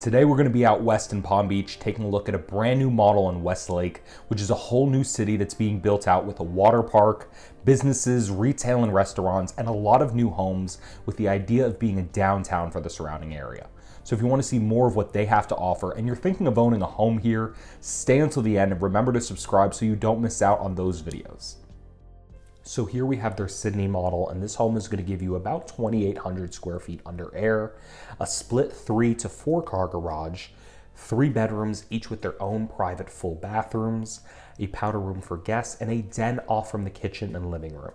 Today we're going to be out west in Palm Beach taking a look at a brand new model in Westlake, which is a whole new city that's being built out with a water park, businesses, retail and restaurants, and a lot of new homes with the idea of being a downtown for the surrounding area. So if you want to see more of what they have to offer and you're thinking of owning a home here, stay until the end and remember to subscribe so you don't miss out on those videos. So here we have their Sydney model, and this home is going to give you about 2,800 square feet under air, a split three to four car garage, three bedrooms, each with their own private full bathrooms, a powder room for guests, and a den off from the kitchen and living room.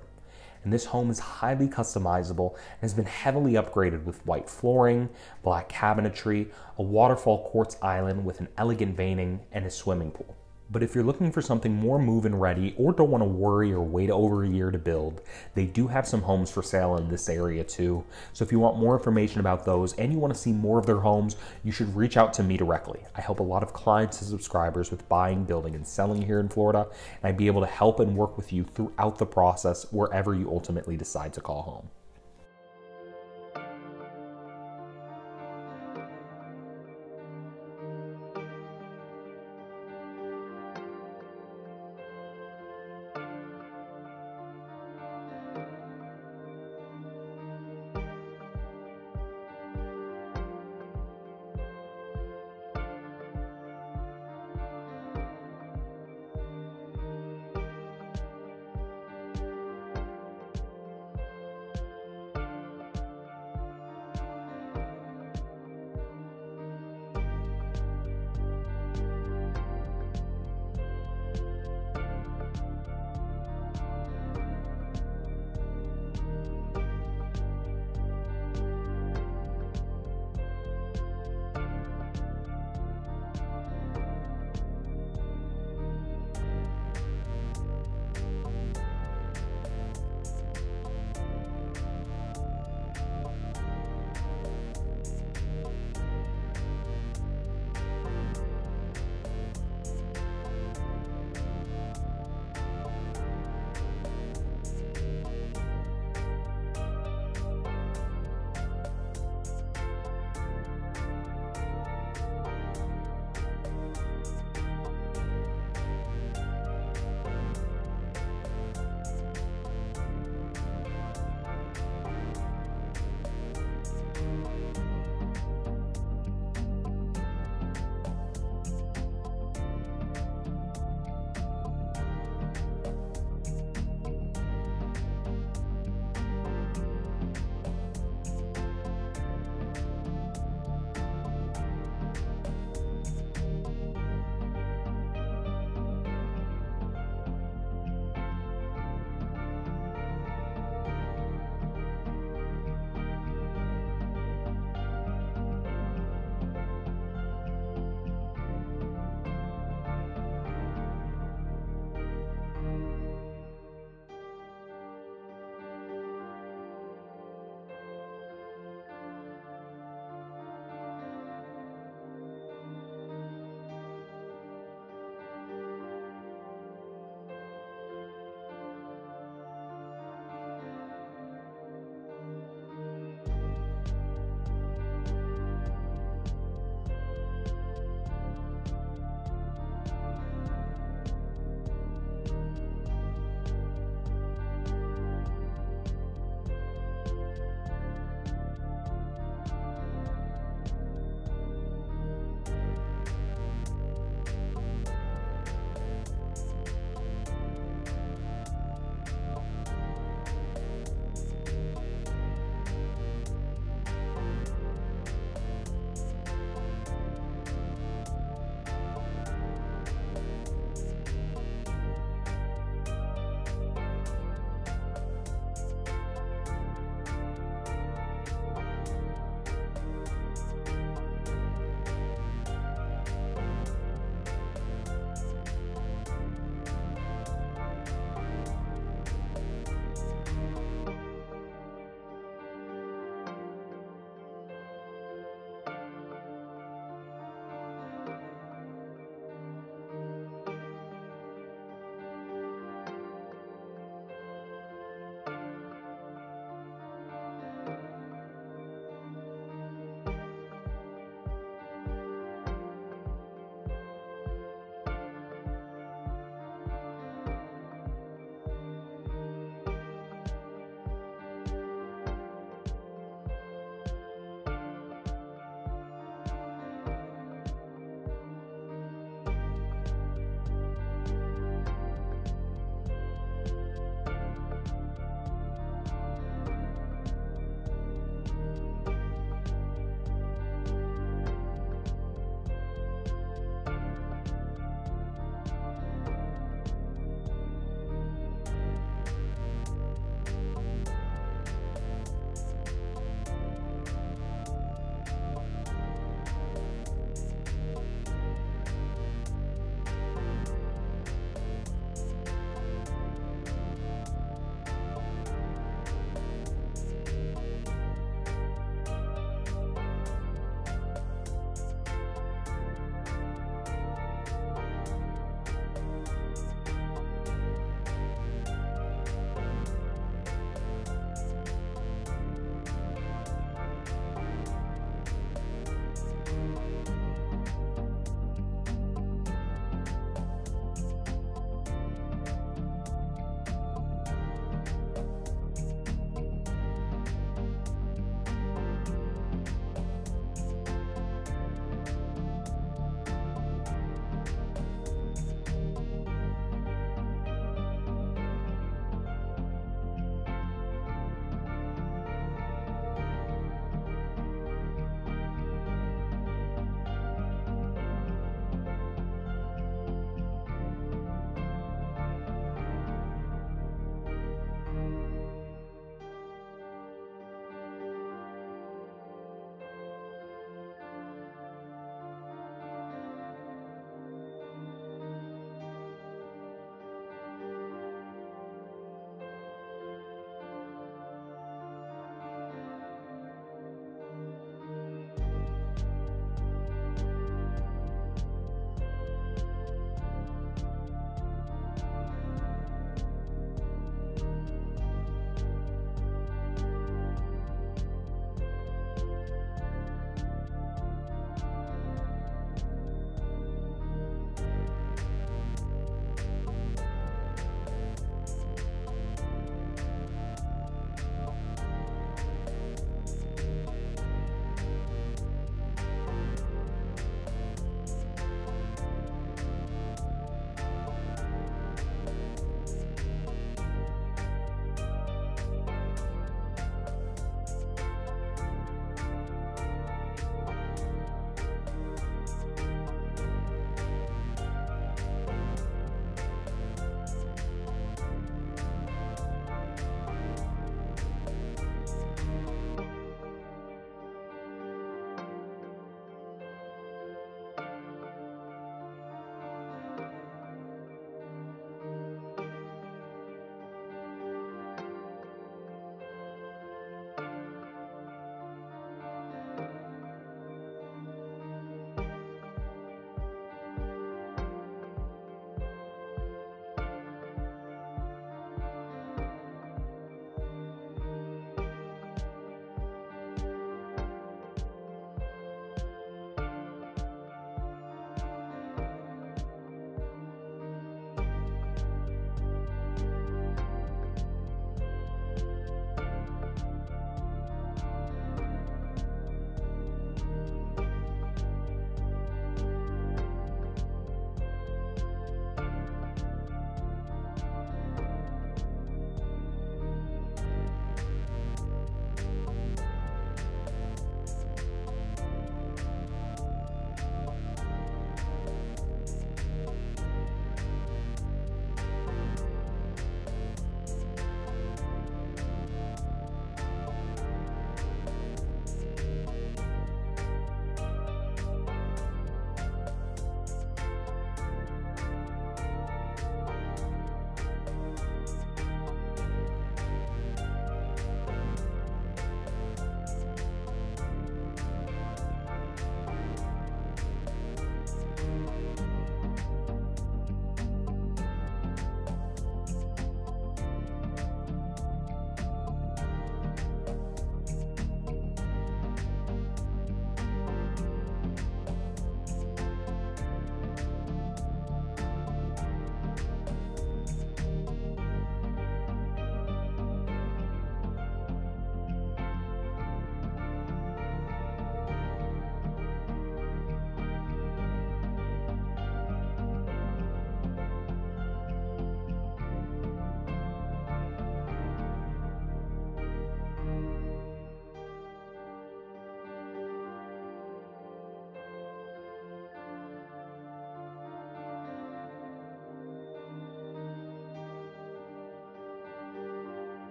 And this home is highly customizable and has been heavily upgraded with white flooring, black cabinetry, a waterfall quartz island with an elegant veining, and a swimming pool. But if you're looking for something more move and ready or don't want to worry or wait over a year to build, they do have some homes for sale in this area too. So if you want more information about those and you want to see more of their homes, you should reach out to me directly. I help a lot of clients and subscribers with buying, building, and selling here in Florida, and I'd be able to help and work with you throughout the process wherever you ultimately decide to call home.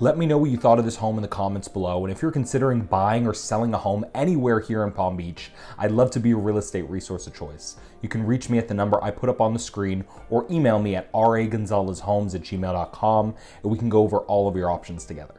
Let me know what you thought of this home in the comments below, and if you're considering buying or selling a home anywhere here in Palm Beach, I'd love to be your real estate resource of choice. You can reach me at the number I put up on the screen or email me at ragonzalezhomes at gmail.com and we can go over all of your options together.